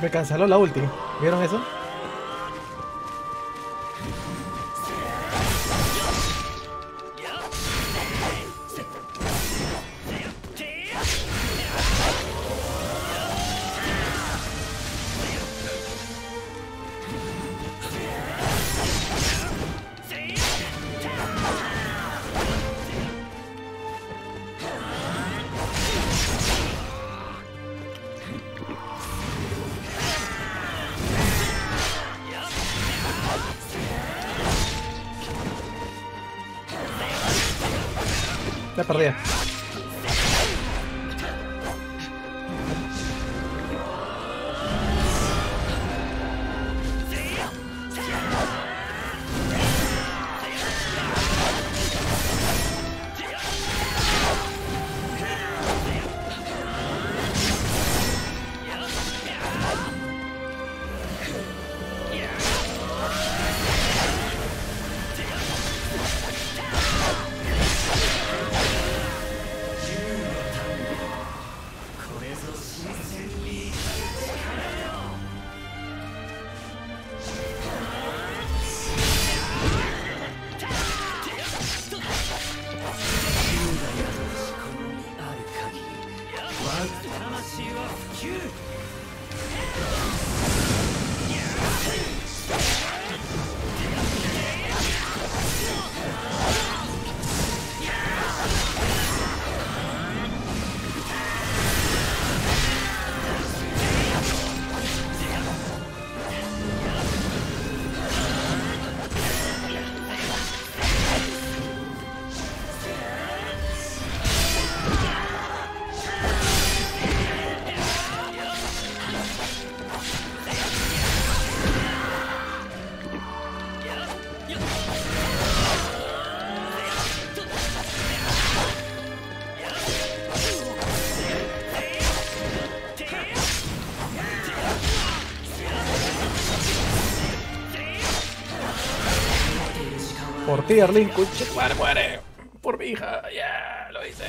Me canceló la ulti. ¿Vieron eso? Está perdida. La perdí. Por ti, Arlín, coche, muere, muere. Por mi hija, ya, yeah, lo hice.